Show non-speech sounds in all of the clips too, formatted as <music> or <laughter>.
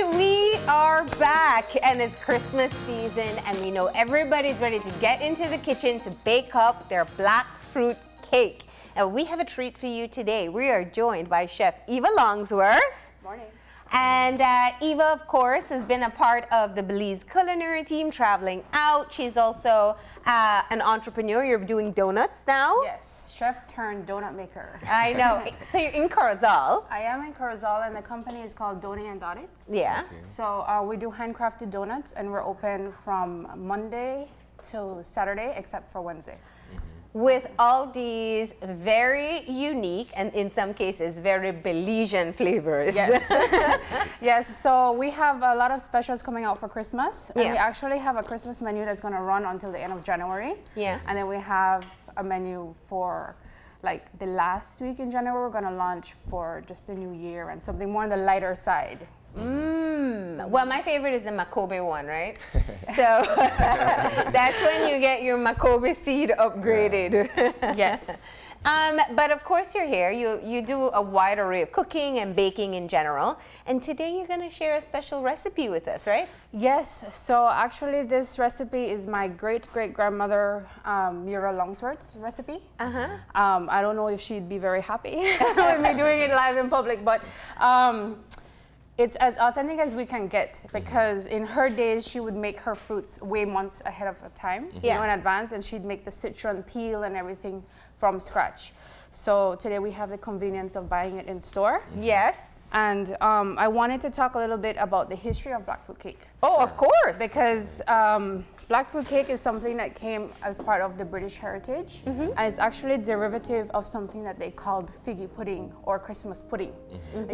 And we are back, and it's Christmas season, and we know everybody's ready to get into the kitchen to bake up their black fruit cake. And we have a treat for you today. We are joined by Chef Eva Longsworth. Morning. And uh, Eva, of course, has been a part of the Belize culinary team traveling out. She's also uh, an entrepreneur. You're doing donuts now. Yes, chef turned donut maker. I know. <laughs> so you're in Corozal. I am in Corozal and the company is called Doni and Donuts. Yeah. So uh, we do handcrafted donuts and we're open from Monday to Saturday except for Wednesday. With all these very unique and in some cases very Belizean flavors. Yes. <laughs> <laughs> yes, so we have a lot of specials coming out for Christmas. And Yeah. we actually have a Christmas menu that's going to run until the end of January. Yeah. And then we have a menu for like the last week in January, we're going to launch for just the new year and something more on the lighter side. Well, my favorite is the Makobe one, right? <laughs> so <laughs> that's when you get your Makobe seed upgraded. Yes. <laughs> Um, but of course, you're here. You, you do a wide array of cooking and baking in general. And today you're going to share a special recipe with us, right? Yes, so actually this recipe is my great great grandmother um, Mura Longsworth's recipe. Uh huh. Um, I don't know if she'd be very happy with me doing it live in public, but um, it's as authentic as we can get because in her days she would make her fruits way months ahead of time, you Yeah. know, in advance, and she'd make the citron peel and everything from scratch. So today we have the convenience of buying it in store. Yes. And um, I wanted to talk a little bit about the history of black fruit cake Oh, of course. because um, black fruit cake is something that came as part of the British heritage, Mm-hmm. and it's actually a derivative of something that they called figgy pudding or Christmas pudding.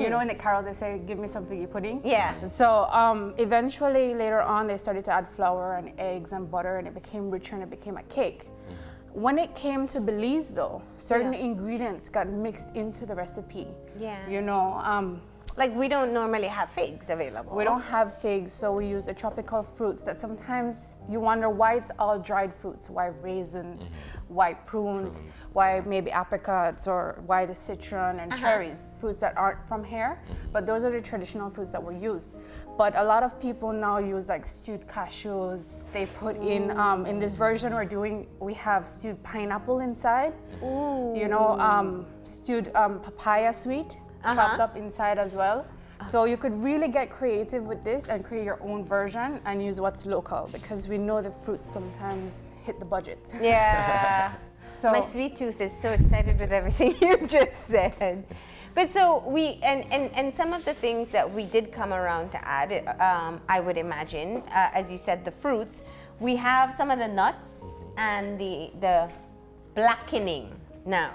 You know, in the carols they say, "Give me some figgy pudding." Yeah. So um, eventually, later on, they started to add flour and eggs and butter, and it became richer and it became a cake. When it came to Belize, though, certain Yeah. ingredients got mixed into the recipe. Yeah. You know. Um, Like we don't normally have figs available. we don't have figs, so we use the tropical fruits that sometimes you wonder why it's all dried fruits, why raisins, why prunes, why maybe apricots, or why the citron and cherries, fruits that aren't from here. But those are the traditional fruits that were used. But a lot of people now use like stewed cashews. They put in, um, in this version we're doing, we have stewed pineapple inside. Ooh. You know, um, stewed um, papaya sweet chopped up inside as well. So you could really get creative with this and create your own version and use what's local because we know the fruits sometimes hit the budget. Yeah. <laughs> So My sweet tooth is so excited with everything <laughs> you just said. But so we and, and and some of the things that we did come around to add, um, I would imagine, uh, as you said, the fruits. We have some of the nuts and the the blackening. Now,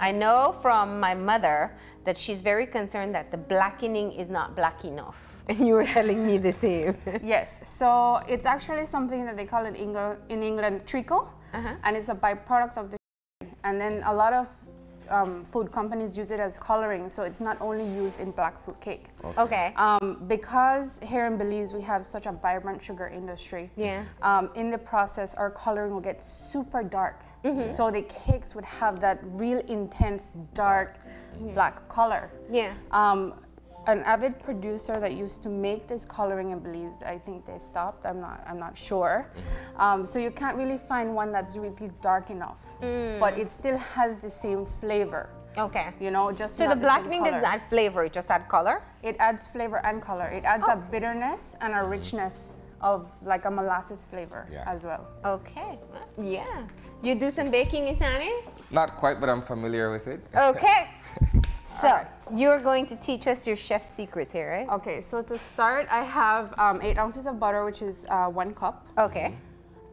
I know from my mother that she's very concerned that the blackening is not black enough, <laughs> and you were telling me the same. <laughs> yes, so it's actually something that they call in England, in England treacle, uh-huh. and it's a byproduct of the. And then a lot of um, food companies use it as coloring, so it's not only used in black fruit cake. okay. Um, because here in Belize we have such a vibrant sugar industry. Yeah. Um, in the process, our coloring will get super dark. So the cakes would have that real intense dark black color. yeah. An avid producer that used to make this coloring in Belize, I think they stopped. I'm not. I'm not sure. Mm-hmm. Um, so you can't really find one that's really dark enough, mm. but it still has the same flavor. Okay. You know, just So not the same blackening doesn't add flavor; it just add color. It adds flavor and color. It adds Oh. a bitterness and a mm-hmm. richness of like a molasses flavor Yeah. as well. Okay. Yeah. You do some baking, Isani? Not quite, but I'm familiar with it. Okay. <laughs> So Alright. you're going to teach us your chef's secrets here, right? Okay, so to start, I have um, eight ounces of butter, which is uh, one cup, Okay.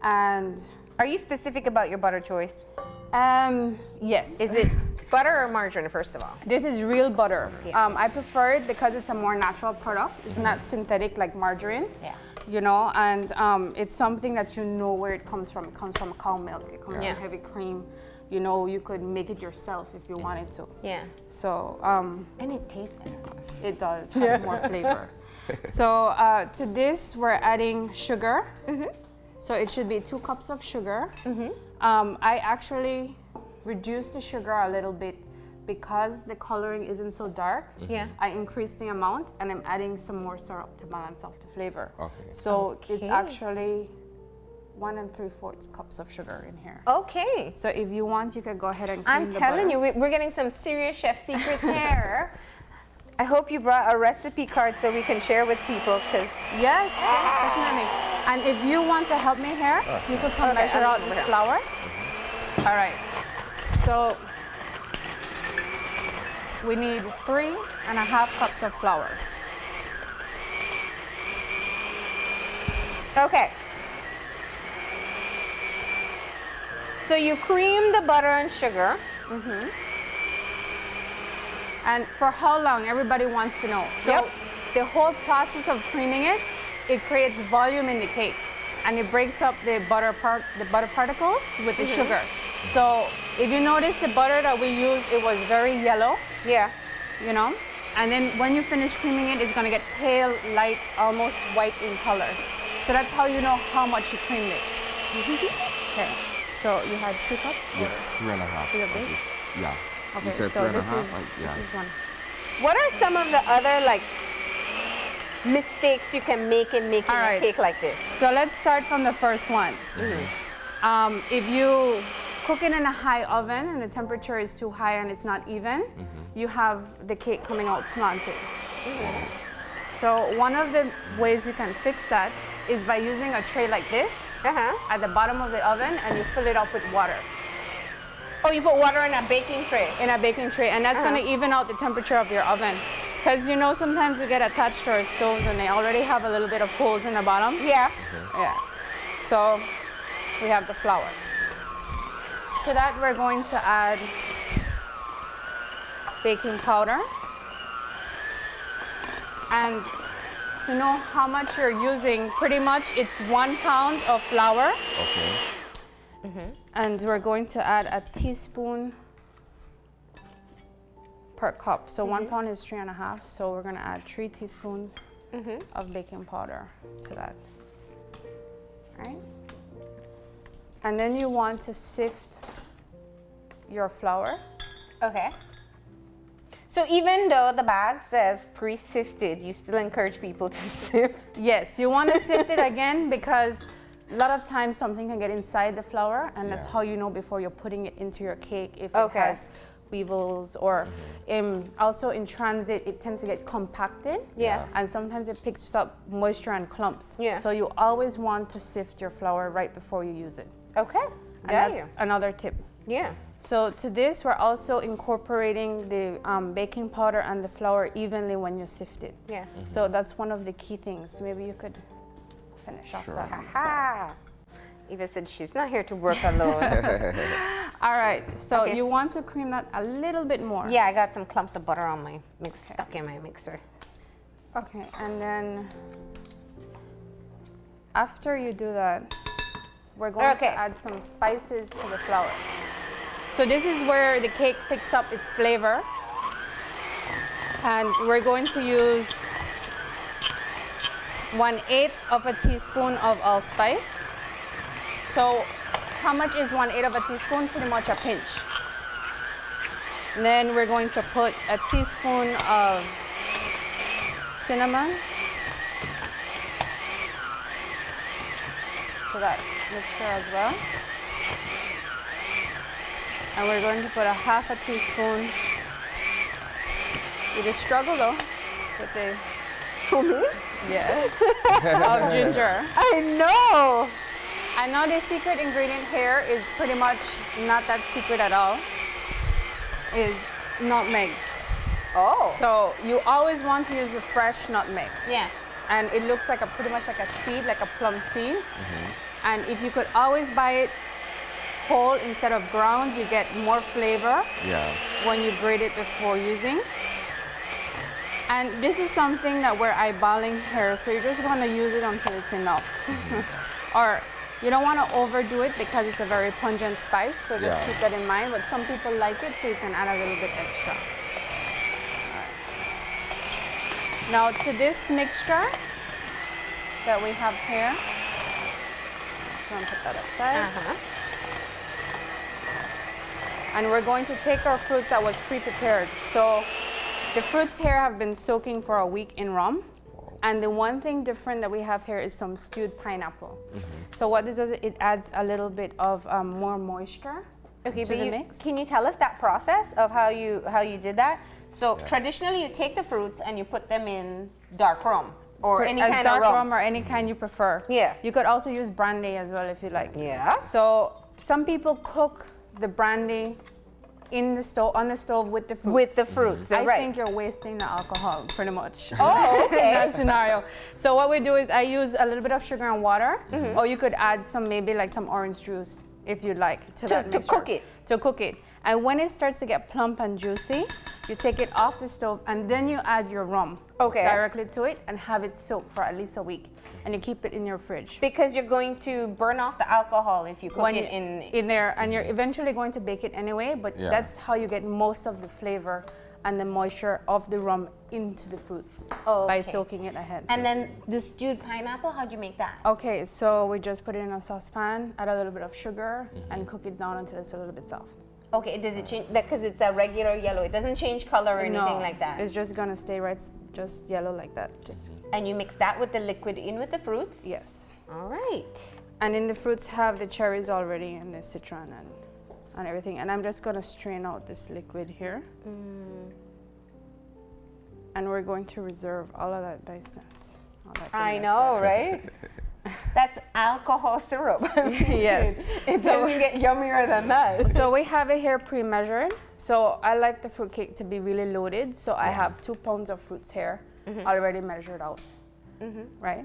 and Are you specific about your butter choice? um, yes, Is it butter or margarine, first of all? this is real butter. Yeah. Um, I prefer it because it's a more natural product. It's not synthetic like margarine. Yeah. You know, and um, it's something that you know where it comes from. It comes from cow milk. It comes Yeah. from heavy cream. You know, you could make it yourself if you wanted to. Yeah. So um, And it tastes better. It does have more flavor. <laughs> So uh, to this, we're adding sugar. So it should be two cups of sugar. Um, I actually reduced the sugar a little bit because the coloring isn't so dark, Yeah. I increased the amount and I'm adding some more syrup to balance off the flavor. Okay. So it's actually one and three fourths cups of sugar in here. Okay. So if you want, you can go ahead and cream I'm the telling butter. you, we- we're getting some serious chef secrets <laughs> here. I hope you brought a recipe card so we can share with people because Yes, yes, definitely. And if you want to help me here, ah, you could come Okay, measure I'm out this flour. Mm-hmm. All right. So we need three and a half cups of flour. Okay. So you cream the butter and sugar. Mm-hmm. And for how long? Everybody wants to know. So Yep. the whole process of creaming it, it creates volume in the cake, and it breaks up the butter part, the butter particles with the mm-hmm. sugar. So if you notice the butter that we used, it was very yellow, Yeah. you know. And then when you finish creaming it, it's gonna get pale, light, almost white in color. So that's how you know how much you creamed it. Mm-hmm. okay. So you had two cups. or- Yes, three and a half. Three of I this? just- Yeah. Okay. You said so three and a this half? is I- this is one. What are some of the other like mistakes you can make in making All a cake like this? So let's start from the first one. Um, if you cook it in a high oven and the temperature is too high and it's not even, you have the cake coming out slanted. So one of the ways you can fix that is by using a tray like this Uh-huh. at the bottom of the oven and you fill it up with water Oh, you put water in a baking tray. in a baking tray and that's going to even out the temperature of your oven. Because you know sometimes we get attached to our stoves and they already have a little bit of holes in the bottom. Yeah. Yeah. So we have the flour. To that, we're going to add baking powder. And to know how much you're using, pretty much it's one pound of flour. Okay. Mhm. And we're going to add a teaspoon per cup. So one pound is three and a half. So we're gonna add three teaspoons of baking powder to that. Right? And then you want to sift your flour. Okay. So even though the bag says pre-sifted, you still encourage people to <laughs> sift. Yes, you want to sift it again because a lot of times something can get inside the flour, and that's how you know before you're putting it into your cake if Okay. it has weevils or um, also in transit it tends to get compacted. Yeah. And sometimes it picks up moisture and clumps. Yeah. So you always want to sift your flour right before you use it. Okay. And Got that's you. another tip. Yeah. So to this, we're also incorporating the um, baking powder and the flour evenly when you sift it. Yeah. So that's one of the key things. Maybe you could finish off Sure. that. on the. Ha! Eva said she's not here to work alone. <laughs> <laughs> All right. So Okay, you want to cream that a little bit more. yeah, I got some clumps of butter on my mix stuck in my mixer. Okay. And then after you do that, we're going Okay. to add some spices to the flour. So this is where the cake picks up its flavor. And we're going to use one eighth of a teaspoon of allspice. So how much is one eighth of a teaspoon? Pretty much a pinch. And then we're going to put a teaspoon of cinnamon to that mixture as well. And we're going to put a half a teaspoon. You just struggle though with the yeah <laughs> of ginger. I know. I know the secret ingredient here is pretty much not that secret at all. Is nutmeg. Oh. So you always want to use a fresh nutmeg. yeah. and it looks like a pretty much like a seed, like a plum seed. Mm-hmm. And if you could always buy it whole instead of ground, you get more flavor Yeah. when you grate it before using. And this is something that we're eyeballing here, so you're just going to use it until it's enough. Mm-hmm. <laughs> or you don't want to overdo it because it's a very pungent spice, so just Yeah. keep that in mind. But some people like it, so you can add a little bit extra. Alright. Now to this mixture that we have here, want to put that aside. Uh-huh. And we're going to take our fruits that was pre-prepared. So the fruits here have been soaking for a week in rum. And the one thing different that we have here is some stewed pineapple. So what this does, it adds a little bit of um, more moisture Okay, to but the you, mix. can you tell us that process of how you how you did that? So traditionally, you take the fruits and you put them in dark rum or any as kind dark of rum. rum or any kind you prefer. Yeah. You could also use brandy as well if you like. Yeah. So some people cook the brandy in the stove on the stove with the fruits. With the fruits, I right? think you're wasting the alcohol pretty much. <laughs> <laughs> Oh, in that scenario. So what we do is I use a little bit of sugar and water, Mm-hmm. or you could add some maybe like some orange juice if you'd like to, To- that to cook it. To cook it. And when it starts to get plump and juicy, you take it off the stove and then you add your rum Okay. directly to it and have it soak for at least a week. And you keep it in your fridge. because you're going to burn off the alcohol if you cook When it in. in there, and you're eventually going to bake it anyway, but Yeah. that's how you get most of the flavor and the moisture of the rum into the fruits Oh, by soaking it ahead. And then the stewed pineapple, how'd you make that? Okay, so we just put it in a saucepan, add a little bit of sugar, and mm-hmm. cook it down until it's a little bit soft. Okay, does it change? Because it's a regular yellow. It doesn't change color or anything No, like that. It's just gonna stay right, just yellow like that. Just and you mix that with the liquid in with the fruits? yes. All right. And in the fruits have the cherries already and the citron and, and everything. And I'm just gonna strain out this liquid here. Mm. And we're going to reserve all of that niceness. all that I know, there. right? <laughs> That's alcohol syrup. <laughs> Yes. It So- doesn't get yummier than that. <laughs> So we have it here pre-measured. So I like the fruit cake to be really loaded. So I have two pounds of fruits here Mm-hmm. already measured out, right?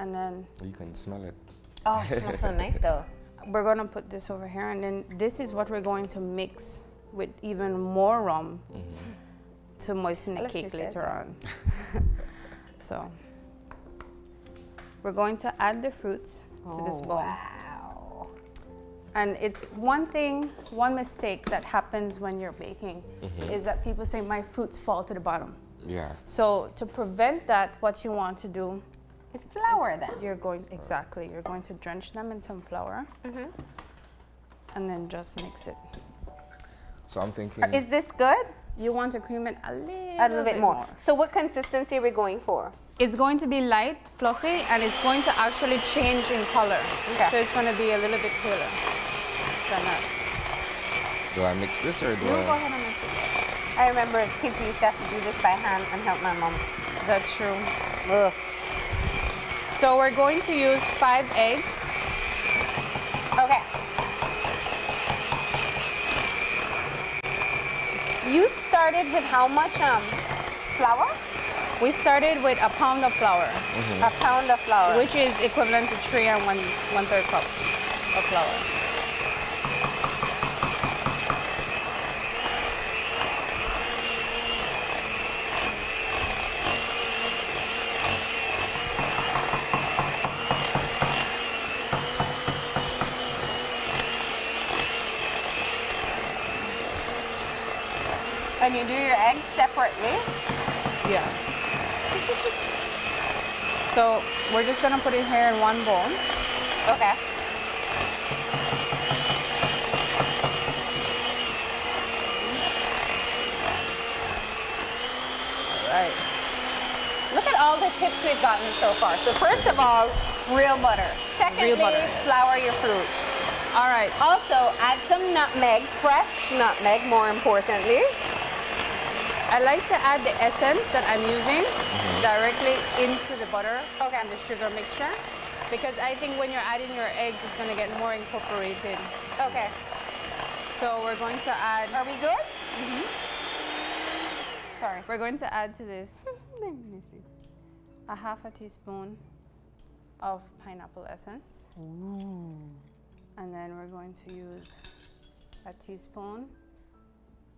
And then You can smell it. Oh, it smells so nice though. We're gonna put this over here, and then this is what we're going to mix with even more rum mm-hmm. to moisten the love cake later that. on. <laughs> so we're going to add the fruits to this Oh, bowl. Wow. And it's one thing, one mistake that happens when you're baking mm-hmm. is that people say my fruits fall to the bottom. Yeah. So to prevent that, what you want to do, It's flour then. you're going exactly, you're going to drench them in some flour, mm-hmm. and then just mix it. So I'm thinking. Is this good? You want to cream it a little, A little bit more. So what consistency are we going for? It's going to be light, fluffy, and it's going to actually change in color. Okay. So it's going to be a little bit paler than that. do I mix this or do You go ahead and mix it. I remember as kids we used to have to do this by hand and help my mom. That's true. Ugh. So we're going to use five eggs. Okay. You started with how much um flour? We started with a pound of flour, A pound of flour. which is equivalent to three and one one third cups of flour. and you do your separately. Yeah. so we're just gonna put it here in one bowl. Okay. Right. Look at all the tips we've gotten so far. So first of all, real butter. Secondly, butter, yes. flour your fruit. All right. Also, add some nutmeg, fresh nutmeg, more importantly. I like to add the essence that I'm using directly into the butter and the sugar mixture because I think when you're adding your eggs, it's going to get more incorporated. Okay. So we're going to add. Are we good? Mm-hmm. Sorry. We're going to add to this <laughs> a half a teaspoon of pineapple essence. And then we're going to use a teaspoon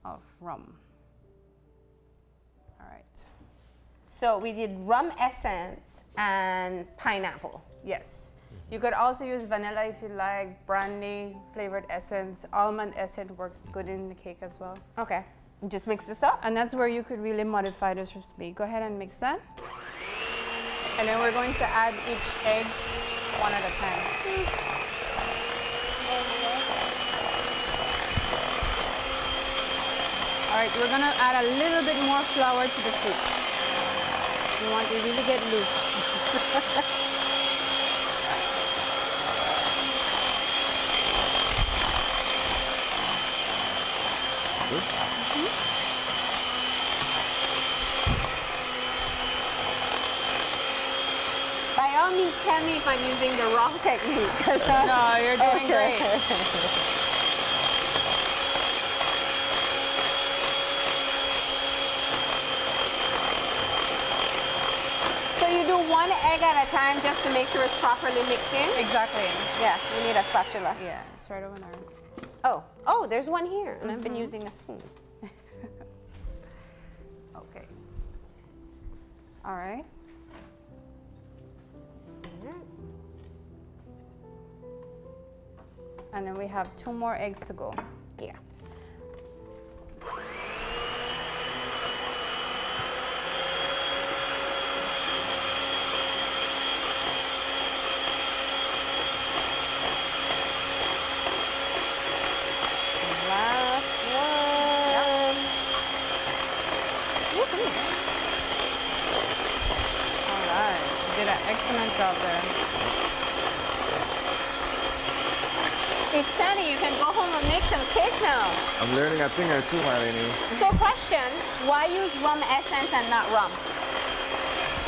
of rum. All right. So we did rum essence and pineapple. Yes. Mm-hmm. You could also use vanilla if you like, brandy, flavored essence, almond essence works good in the cake as well. Okay. Just mix this up. And that's where you could really modify this recipe. Go ahead and mix that. And then we're going to add each egg one at a time. Mm. All right, we're gonna add a little bit more flour to the fruit. You want to really get loose. Good? By all means, tell me if I'm using the wrong technique. <laughs> no, you're doing great. <laughs> So one egg at a time just to make sure it's properly mixed in? Exactly. Yeah, we need a spatula. Yeah, it's right over there. Oh, oh, there's one here, and I've been mm-hmm. using a spoon. <laughs> Okay. All right. And then we have two more eggs to go. Yeah. Last one. Woohoo. All right. You did an excellent job there. Hey, Sunny, you can go home and make some cake now. I'm learning a thing or two, Marlene. So question, why use rum essence and not rum?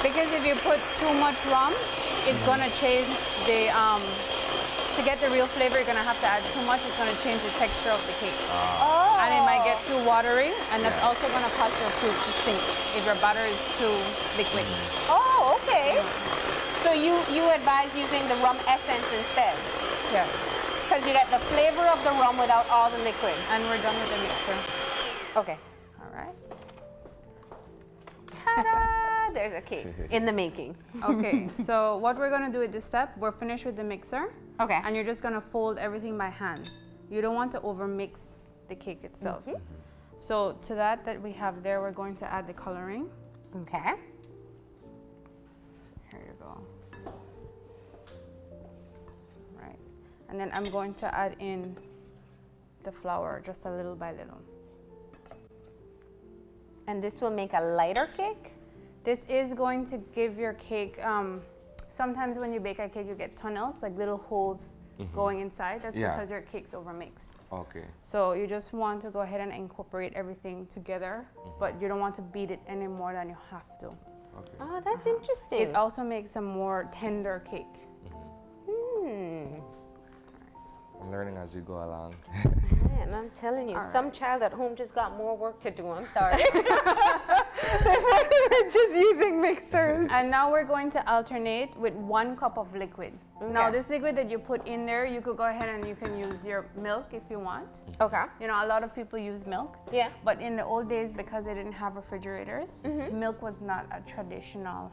Because if you put too much rum, it's gonna change the um, to get the real flavor. You're gonna have to add too much. It's gonna change the texture of the cake, Oh. and it might get too watery, and that's Yeah. also gonna cause your fruit to sink if your butter is too liquid. Oh, okay. So you, you advise using the rum essence instead? Yeah. Because you get the flavor of the rum without all the liquid. And we're done with the mixer. Okay. All right. Ta-da! There's a cake in the making. Okay, so what we're gonna do at this step, we're finished with the mixer. Okay. And you're just gonna fold everything by hand. You don't want to over mix the cake itself. Mm-hmm. So to that that we have there, we're going to add the coloring. Okay. Here you go. And then I'm going to add in the flour just a little by little. And this will make a lighter cake? This is going to give your cake, um, sometimes when you bake a cake, you get tunnels, like little holes going inside. That's Yeah. because your cake's overmixed. Okay. So you just want to go ahead and incorporate everything together, but you don't want to beat it any more than you have to. Okay. Oh, that's interesting. It also makes a more tender cake. Hmm. I'm learning as you go along. <laughs> Man, I'm telling you, All some right. child at home just got more work to do. I'm <laughs> sorry. They're <laughs> just using mixers. And now we're going to alternate with one cup of liquid. Now this liquid that you put in there, you could go ahead and you can use your milk if you want. Okay. You know, a lot of people use milk. Yeah. But in the old days, because they didn't have refrigerators, Mm-hmm. milk was not a traditional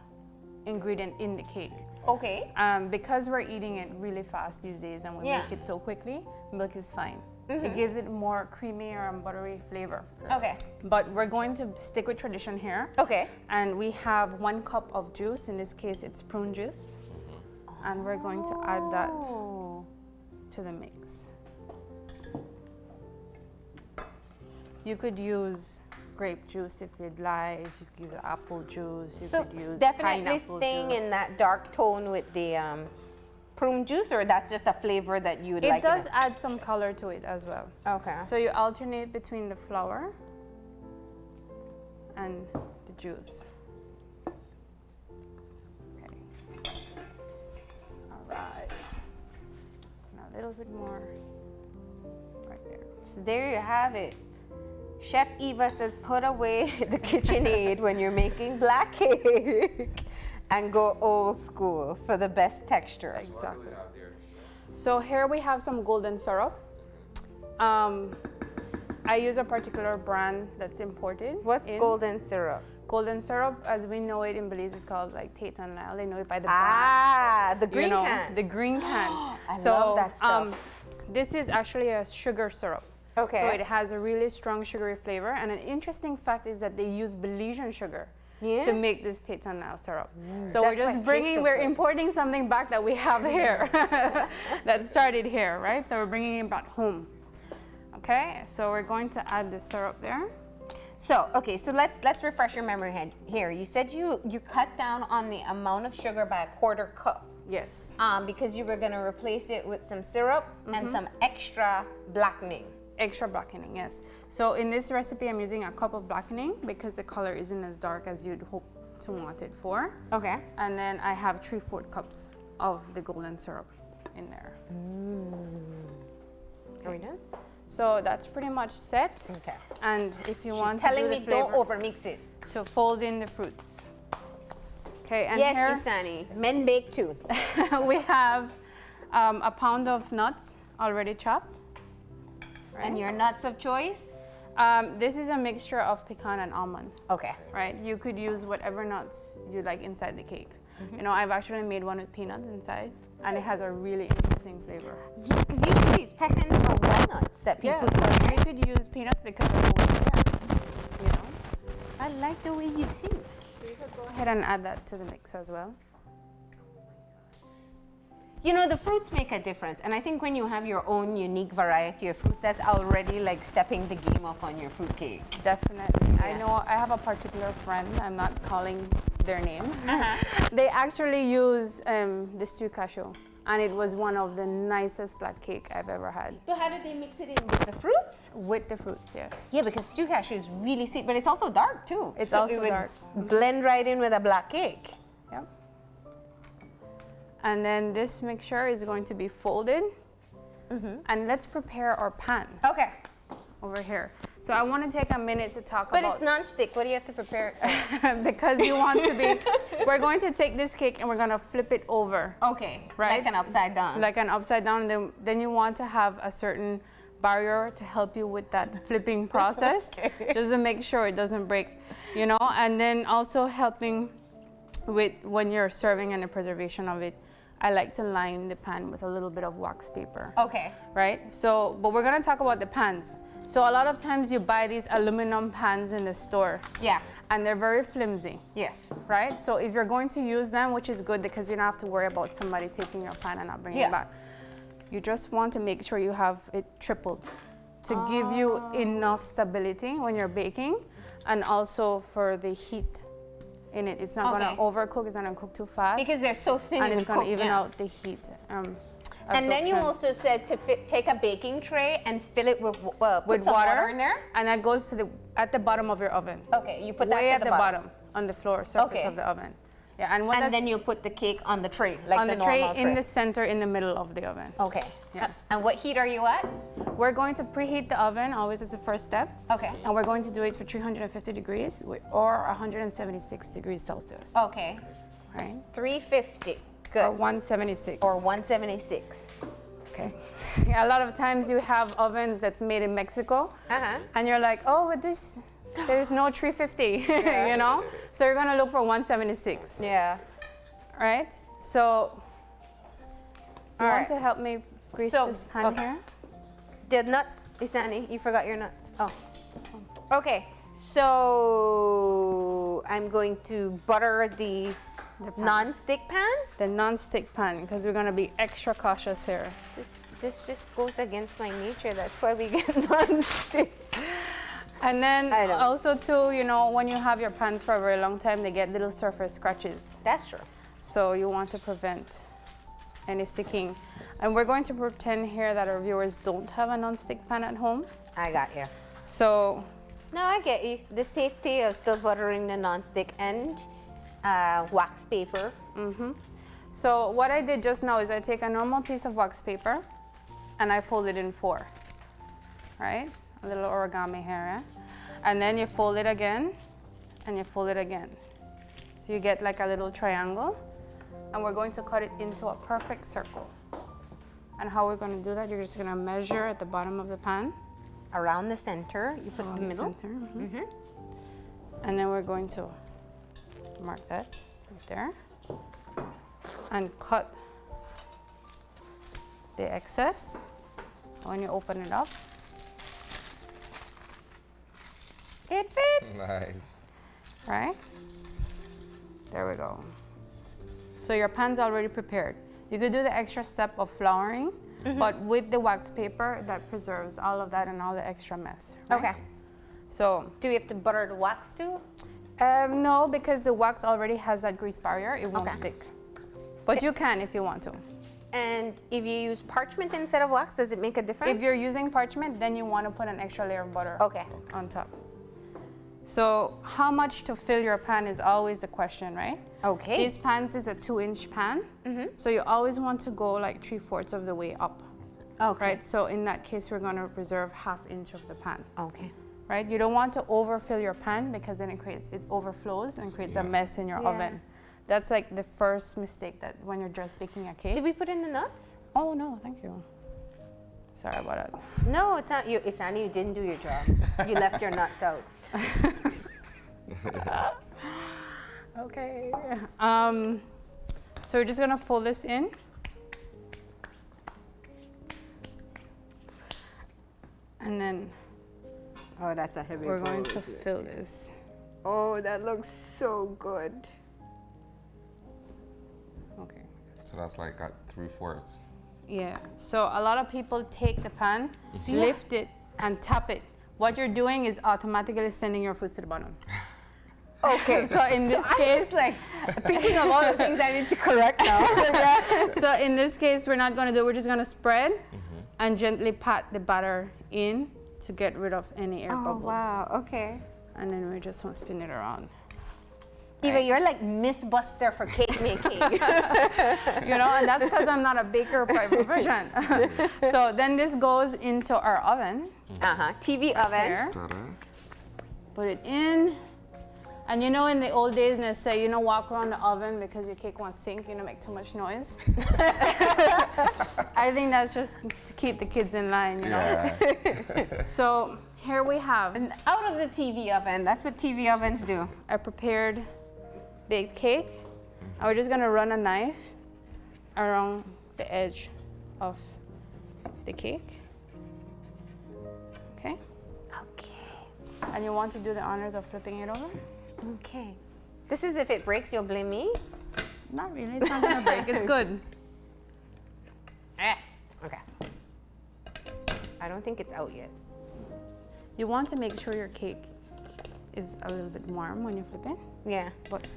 ingredient in the cake. Okay. Um, because we're eating it really fast these days and we Yeah. make it so quickly, milk is fine. It gives it more creamier and buttery flavor. Okay. But we're going to stick with tradition here. Okay. And we have one cup of juice. In this case, it's prune juice. And we're going to add that Oh. to the mix. You could use grape juice if you'd like. You could use apple juice. You So could use definitely staying juice. in that dark tone with the um, prune juice, or that's just a flavor that you would It like. does add some color to it as well. Okay. So you alternate between the flour and the juice. Okay. All right. And a little bit more right there. So there you have it. Chef Eva says, put away <laughs> the KitchenAid when you're making black cake and go old school for the best texture. Exactly. So here we have some golden syrup. Um, I use a particular brand that's imported. What's in. golden syrup? Golden syrup, as we know it in Belize, is called like Tate and Lyle. They know it by the brand. Ah, the you green know, can. The green can. <gasps> I so, love that Um, stuff. this is actually a sugar syrup. Okay. So it has a really strong sugary flavor. And an interesting fact is that they use Belizean sugar Yeah? to make this and Lyle syrup. so That's we're just bringing, we're importing something back that we have <laughs> here <laughs> that started here, right? So we're bringing it back home. Okay, so we're going to add the syrup there. So, okay, so let's let's refresh your memory head here. You said you you cut down on the amount of sugar by a quarter cup Yes. um, because you were gonna replace it with some syrup Mm-hmm. and some extra blackening. Extra blackening, yes. So in this recipe, I'm using a cup of blackening because the color isn't as dark as you'd hope to want it for. Okay. And then I have three fourth cups of the golden syrup in there. Are we done? So that's pretty much set. Okay. And if you She's want to telling do me don't overmix it. to fold in the fruits. Okay, and yes, here Isani. Men bake too. <laughs> we have um, a pound of nuts already chopped. And your nuts of choice? Um, this is a mixture of pecan and almond, Okay. right? You could use whatever nuts you like inside the cake. Mm-hmm. You know, I've actually made one with peanuts inside, and it has a really interesting flavor. Yeah, because usually it's pecans or walnuts that people Yeah, in you could use peanuts because always there. You know, I like the way you think. so you could go ahead and add that to the mix as well. You know, the fruits make a difference. And I think when you have your own unique variety of fruits, that's already like stepping the game up on your fruit cake. Definitely. I know I have a particular friend, I'm not calling their name. Uh-huh. <laughs> they actually use um, the stew cashew, and it was one of the nicest black cake I've ever had So how do they mix it in with the fruits? with the fruits, yeah. Yeah, because stew cashew is really sweet, but it's also dark too. It's So also it would dark. Blend right in with a black cake. And then this mixture is going to be folded. Mm-hmm. And let's prepare our pan Okay. over here. So I want to take a minute to talk But about But it's non-stick. What do you have to prepare <laughs> because you want to be. <laughs> We're going to take this cake and we're going to flip it over. okay. Right. Like an upside down. like an upside down and then, then you want to have a certain barrier to help you with that flipping <laughs> process just to make sure it doesn't break you know and then also helping with when you're serving and the preservation of it i like to line the pan with a little bit of wax paper okay. right so but we're going to talk about the pans so a lot of times you buy these aluminum pans in the store Yeah. and they're very flimsy Yes. right? So if you're going to use them, which is good because you don't have to worry about somebody taking your pan and not bringing Yeah. it back. You just want to make sure you have it tripled to give you Oh. enough stability when you're baking and also for the heat in it. It's not Okay. going to overcook, it's not to cook too fast. Because they're so thin and and, it's cooked, even yeah. out the heat. Um, And then you also said to take a baking tray and fill it with uh, with water, water in there. and that goes to the at the bottom of your oven. Okay, you put that way at the, the bottom. on the floor surface Okay. of the oven. Yeah, and and then you put the cake on the tray, like on the, the, tray normal in the center in the middle of the oven. Okay. Yeah. And what heat are you at? We're going to preheat the oven, always it's the first step. Okay. And we're going to do it for 350 degrees or 176 degrees Celsius. Okay. Right? 350. Or Good. 176. Or 176. Okay. Yeah, <laughs> a lot of times you have ovens that's made in Mexico, Uh-huh. and you're like, oh, but this, there's no 350, <laughs> you know? So you're gonna look for 176, Yeah. right? So, you All want right. to help me grease So, this pan okay. here? The nuts, Isani, you forgot your nuts. Oh. oh. Okay. So I'm going to butter the, pan. non-stick pan. The non-stick pan, because we're gonna be extra cautious here. This, this just goes against my nature. That's why we get <laughs> non-stick. And then also too, you know, when you have your pans for a very long time, they get little surface scratches. That's true. So you want to prevent any sticking. And we're going to pretend here that our viewers don't have a non-stick pan at home. I got you. So No, I get you. The safety of still buttering the non-stick and uh, wax paper. Mm-hmm. so what I did just now is I take a normal piece of wax paper and I fold it in four, right? A little origami here, eh? And then you fold it again and you fold it again. So you get like a little triangle and we're going to cut it into a perfect circle. And how we're going to do that, you're just going to measure at the bottom of the pan. Around the center, you put around the middle. center, mhm. And then we're going to mark that right there and cut the excess when you open it up. It fits. Nice. right? There we go. So your pan's already prepared. You could do the extra step of flouring, Mm-hmm. but with the wax paper, that preserves all of that and all the extra mess. right? Okay. So Do we have to butter the wax too? um, no, because the wax already has that grease barrier, it won't Okay. stick. But you can if you want to. And if you use parchment instead of wax, does it make a difference? If you're using parchment, then you want to put an extra layer of butter okay. on top. So how much to fill your pan is always a question, right? Okay. These pans is a two inch pan. Mm-hmm. So you always want to go like three fourths of the way up, Okay. right? So in that case, we're gonna reserve half inch of the pan, Okay. right? You don't want to overfill your pan because then it creates, it overflows and creates a mess in your Yeah. oven. That's like the first mistake that when you're just baking a cake. Did we put in the nuts? oh no, thank you. Sorry about that. No, it's not you. It's Annie. You didn't do your job. you left your nuts out. <laughs> Okay. Um, so we're just gonna fold this in. And then Oh, that's a heavy. we're going to fill this. Oh, that looks so good. Okay. So that's like at three fourths. Yeah. So a lot of people take the pan, lift it, and tap it. What you're doing is automatically sending your fruits to the bottom. <laughs> Okay. So in this I'm case, just like thinking of all the things I need to correct now. <laughs> so in this case, we're not gonna do. We're just gonna spread mm-hmm. and gently pat the batter in to get rid of any air oh bubbles. wow. Okay. And then we just want to spin it around. Eva, you're like myth buster for cake making. <laughs> <laughs> you know, and that's because I'm not a baker by <laughs> profession. so then this goes into our oven uh huh. TV oven. here. Put it in. And you know, in the old days, they say, you know, walk around the oven because your cake won't sink, you know, make too much noise. I think that's just to keep the kids in line, you know. Yeah. So here we have And out of the TV oven. That's what TV ovens do. a prepared baked cake. And we're just gonna run a knife around the edge of the cake. Okay? Okay. And you want to do the honors of flipping it over? Okay. This is if it breaks, you'll blame me. Not really, it's not gonna break, it's <laughs> good. Eh. Okay. I don't think it's out yet. You want to make sure your cake is a little bit warm when you flip it, Yeah. but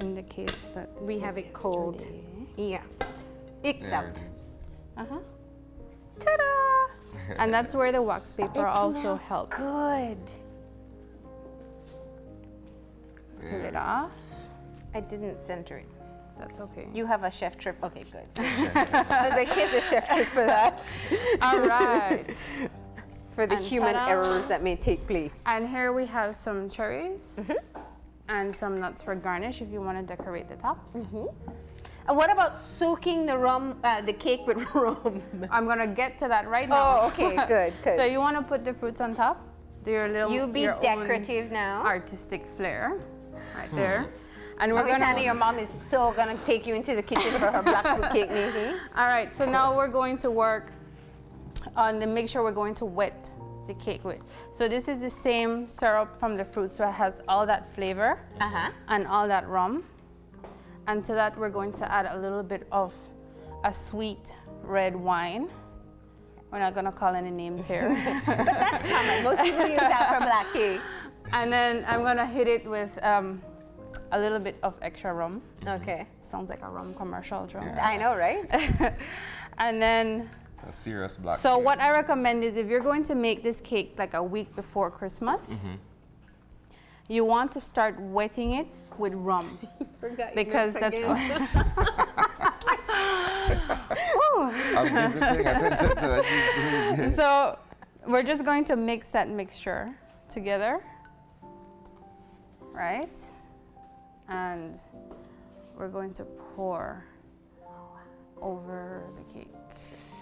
in the case that this We was have it cold. Yeah. It's There out. Uh-huh. Ta-da! <laughs> And that's where the wax paper It also helps. Good. Pull it off. I didn't center it. That's okay. You have a chef trip. Okay, good. <laughs> I was like, she has a chef trip for that. All right. For the And human ta-da. errors that may take place. And here we have some cherries Mm-hmm. And some nuts for garnish if you want to decorate the top. And what about soaking the rum, uh, the cake with <laughs> rum? I'm gonna get to that right now. Oh, okay, <laughs> good, good. so you want to put the fruits on top. Do your little you be decorative now. artistic flair right there. And we're Okay, gonna Sandy, your mom is so gonna take you into the kitchen for her black fruit cake making. <laughs> All right, so now we're going to work on the make sure we're going to wet the cake with. So this is the same syrup from the fruit, so it has all that flavor Uh huh. and all that rum. And to that, we're going to add a little bit of a sweet red wine. We're not gonna call any names here. <laughs> but that's Common. Most people use that for black cake. <laughs> and then I'm gonna hit it with um, a little bit of extra rum. Okay. Sounds like a rum commercial, Joe. I know, right? <laughs> and then It's a serious black. So cake. what I recommend is if you're going to make this cake like a week before Christmas, mm-hmm. you want to start wetting it with rum <laughs> Forgot because that's what. <laughs> I'm busy paying attention to what she's doing. so we're just going to mix that mixture together, right? And we're going to pour over the cake.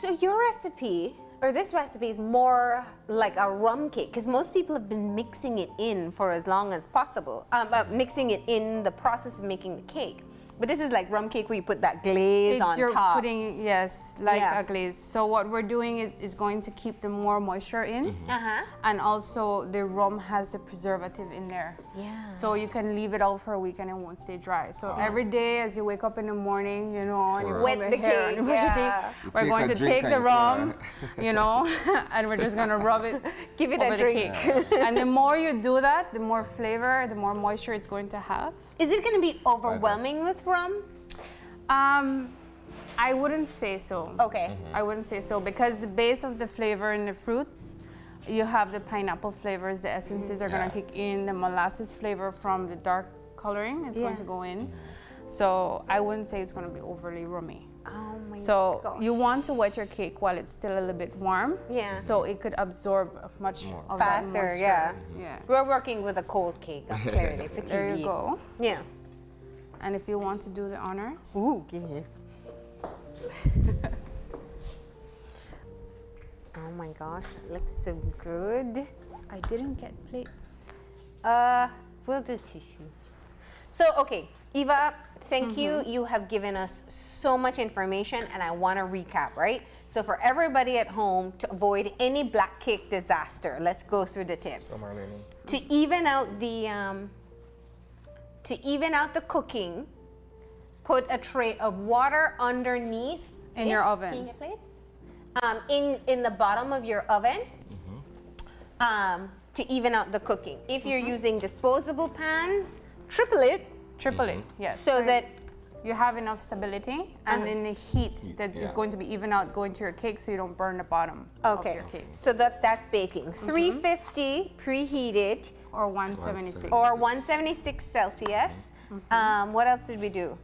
So your recipe, or this recipe, is more like a rum cake, because most people have been mixing it in for as long as possible, um, uh, mixing it in the process of making the cake. But this is like rum cake where you put that glaze It- on you're top. putting yes, like Yeah. a glaze. So what we're doing is, is going to keep the more moisture in, Uh-huh. and also the rum has a preservative in there. Yeah. So you can leave it out for a week and it won't stay dry. So every day as you wake up in the morning, you know, and you Wet the hair and you cake, brush your yeah. teeth, You we're going to take the rum, <laughs> you know, <laughs> and we're just gonna rub it Give it over a the drink. cake. and the more you do that, the more flavor, the more moisture it's going to have. Is it going to be overwhelming with rum? Um, I wouldn't say so. Okay. I wouldn't say so because the base of the flavor in the fruits, you have the pineapple flavors, the essences are Yeah. gonna kick in, the molasses flavor from the dark coloring is going to go in. So I wouldn't say it's gonna be overly rummy. Oh my So gosh. you want to wet your cake while it's still a little bit warm. Yeah. So it could absorb much More. of that Faster, moisture. yeah. Yeah. We're working with a cold cake. I'm <laughs> for TV. There you go. Yeah. And if you want to do the honors, Ooh, give me. <laughs> oh my gosh, that looks so good. I didn't get plates. Uh, we'll do tissue. So, okay, Eva, thank you. You have given us so much information, and I want to recap, right? So, for everybody at home, to avoid any black cake disaster, let's go through the tips. So To even out the um, to even out the cooking, put a tray of water underneath In your oven. steamer plates, um, in in the bottom of your oven, um, to even out the cooking. If you're Mm-hmm. using disposable pans, triple it Triple it, yes. so that you have enough stability and Uh-huh. then the heat that is yeah. going to be even out going to your cake so you don't burn the bottom okay. of your cake. So that that's baking. Mm-hmm. 350 preheated Or 176. or 176 Celsius. Mm-hmm. Um, what else did we do?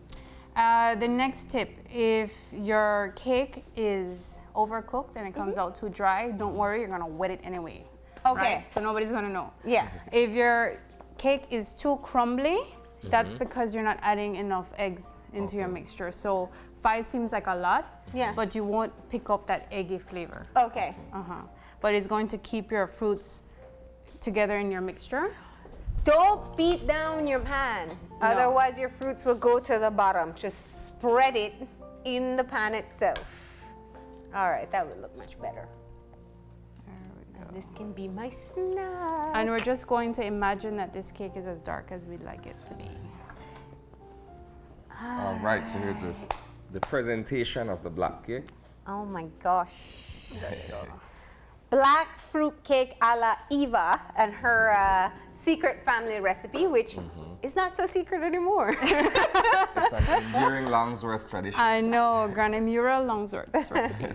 Uh, the next tip, if your cake is overcooked and it comes Mm-hmm. out too dry, don't worry, you're gonna wet it anyway. Okay. right? So nobody's gonna know. Yeah. If your cake is too crumbly. That's because you're not adding enough eggs into your mixture. So five seems like a lot, Yeah. but you won't pick up that eggy flavor. Okay. Uh-huh. But it's going to keep your fruits together in your mixture. Don't beat down your pan. Otherwise, your fruits will go to the bottom. Just spread it in the pan itself. All right, that would look much better. And this can be my snack. And we're just going to imagine that this cake is as dark as we'd like it to be. All right, so here's the, the presentation of the black cake. Oh my gosh. Black fruit cake a la Eva and her uh, secret family recipe, which is not so secret anymore. It's like <laughs> enduring Longsworth tradition. I know, Granny Mura Longsworth's recipe. <laughs>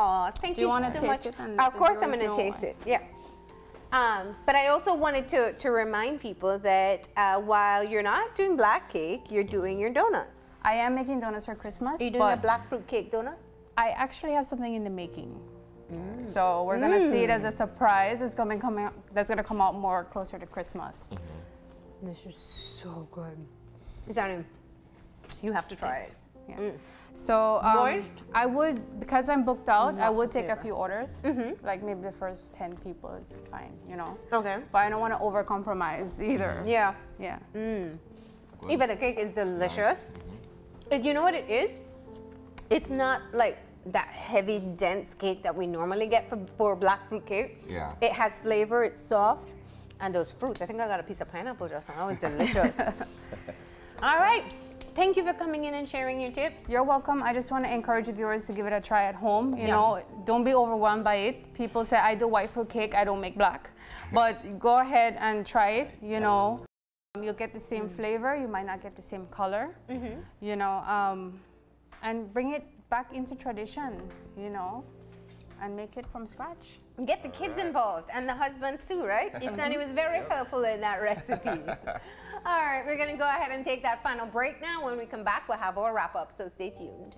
Oh, thank Do you, you wanna so taste much. it and let of the course, I'm going to know taste why? it. Yeah. Um, but I also wanted to, to remind people that uh, while you're not doing black cake, you're doing your donuts. I am making donuts for Christmas, Are you doing a black fruit cake donut? I actually have something in the making. So we're gonna see it as a surprise. It's gonna come out, that's gonna come out more closer to Christmas. This is so good. Zanim, you have to try it. Yeah. So um, I would, because I'm booked out, I would of take a few orders. Mm-hmm. Like maybe the first 10 people is fine, you know? Okay. But I don't want to overcompromise <laughs> either. Yeah. Yeah. Mm. Eva, the cake is delicious. Mm-hmm. And you know what it is? It's not like that heavy, dense cake that we normally get for, for black fruit cake. Yeah. It has flavor, it's soft. And those fruits, I think I got a piece of pineapple just now. That was delicious. <laughs> All right. Thank you for coming in and sharing your tips. You're welcome. I just want to encourage the viewers to give it a try at home. You Yeah. know, don't be overwhelmed by it. People say I do white fruit cake, I don't make black. <laughs> But go ahead and try it. You know, Um, you'll get the same flavor. You might not get the same color. You know, um, and bring it back into tradition. You know, and make it from scratch. Get the kids involved and the husbands too, right? <laughs> Isani was very helpful in that recipe. <laughs> All right, we're going to go ahead and take that final break now. When we come back, we'll have our wrap up, so stay tuned.